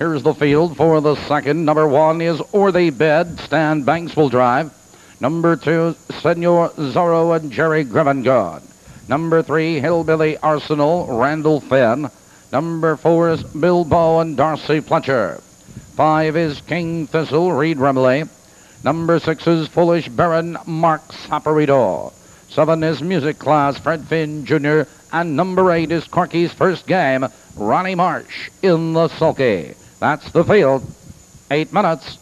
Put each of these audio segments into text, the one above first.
Here's the field for the second. Number one is Worthy Bed. Stan Banks will drive. Number two, Senor Zorro and Jerry Grimmingod. Number three, Hillbilly Arsenal, Randall Finn. Number four is Bilbo and Darcy Fletcher. Five is King Thistle, Reed Remley. Number six is Foolish Baron, Mark Saporito. Seven is Music Class, Fred Finn Jr. And number eight is Corky's first game, Ronnie Marsh in the sulky. That's the field. Eight minutes.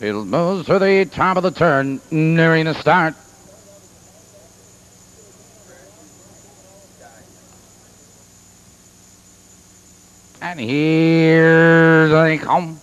Field moves to the top of the turn, nearing a start. And here they come.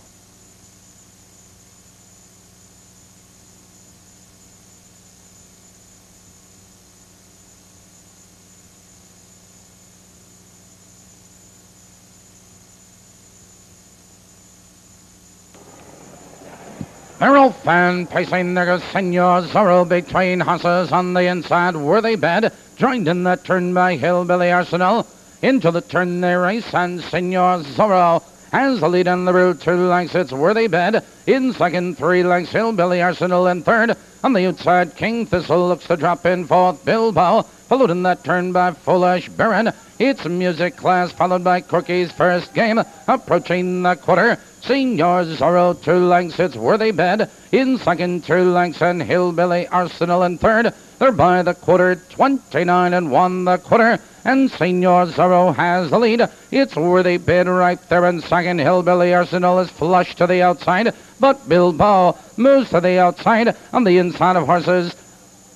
Off and pacing goes Senor Zorro between horses on the inside. Worthy bed joined in the turn by Hillbilly Arsenal. Into the turn they race and Senor Zorro has the lead on the route. Two lengths, it's Worthy Bed. In second, three lengths, Hillbilly Arsenal in third. On the outside, King Thistle looks to drop in fourth. Bilbo, followed in that turn by Foolish Baron. It's Music Class, followed by Corky's first game. Approaching the quarter, Senor Zorro, two lengths, it's Worthy Bed. In second, two lengths, and Hillbilly Arsenal in third. They're by the quarter, 29 and 1 the quarter. And Senor Zorro has the lead. It's Worthy bid right there in second. Hillbilly Arsenal is flush to the outside. But Bilbo moves to the outside on the inside of horses.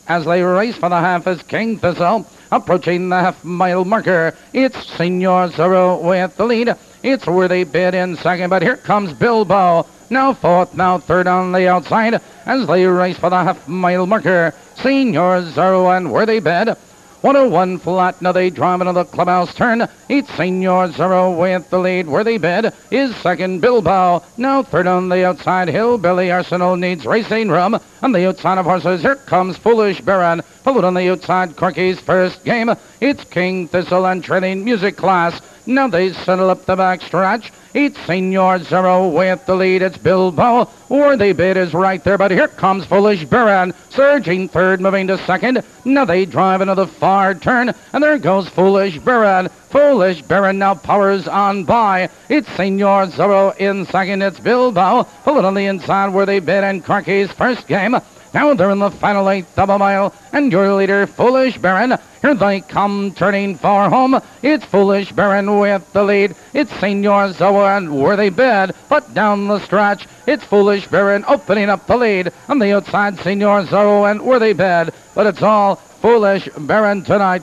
As they race for the half is King Thistle. Approaching the half mile marker, it's Senor Zorro with the lead. It's Worthy bid in second, but here comes Bilbo. Now fourth, now third on the outside as they race for the half mile marker. Senor Zorro and Worthy Bed. 101 flat, now they drive into the clubhouse turn. It's Senor Zorro with the lead. Worthy Bed is second. Bilbo now third on the outside. Hillbilly Arsenal needs racing room. On the outside of horses, here comes Foolish Baron. Followed on the outside, Corky's first game. It's King Thistle and trailing music class. Now they settle up the back stretch. It's Senor Zorro with the lead. It's Bilbo. Worthy bid is right there, but here comes Foolish Baron. Surging third, moving to second. Now they drive into the far turn, and there goes Foolish Baron. Foolish Baron now powers on by. It's Senor Zorro in second. It's Bilbo. Followed on the inside, where Worthy bid, and Corky's first game. Now they're in the final eight double mile, and your leader, Foolish Baron. Here they come, turning for home. It's Foolish Baron with the lead. It's Senor Zorro and Worthy Bed, but down the stretch, it's Foolish Baron opening up the lead. On the outside, Senor Zorro and Worthy Bed, but it's all Foolish Baron tonight.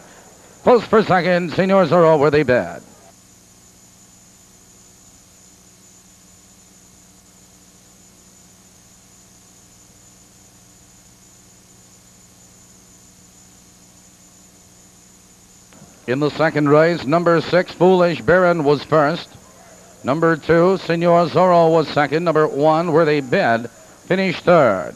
Close for second, Senor Zorro, Worthy Bed. In the second race, number six, Foolish Baron was first. Number two, Senor Zorro was second. Number one, Worthy Bed, finished third.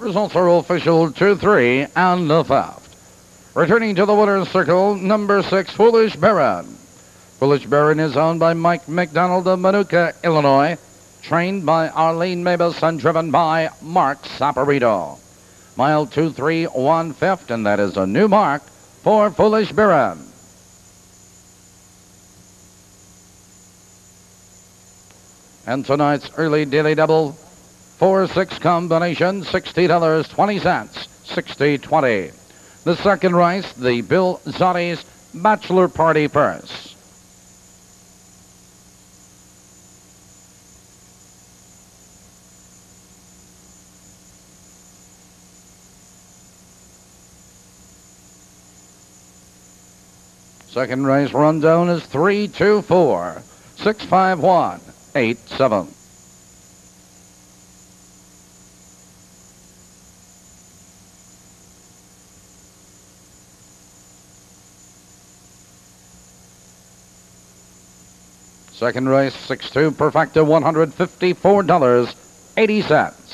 Results are official 2-3 and the theft. Returning to the winner's circle, number six, Foolish Baron. Foolish Baron is owned by Mike McDonald of Manuka, Illinois. Trained by Arlene Mabus and driven by Mark Saporito. Mile 2-3, fifth, and that is a new mark for Foolish Baron. And tonight's early daily double Four six combination, sixty dollars twenty cents, sixty twenty. The second race, the Bill Zotti's Bachelor Party Purse. Second race rundown is three two four six five one eight seven. Second race, 6-2 perfecta, $154.80.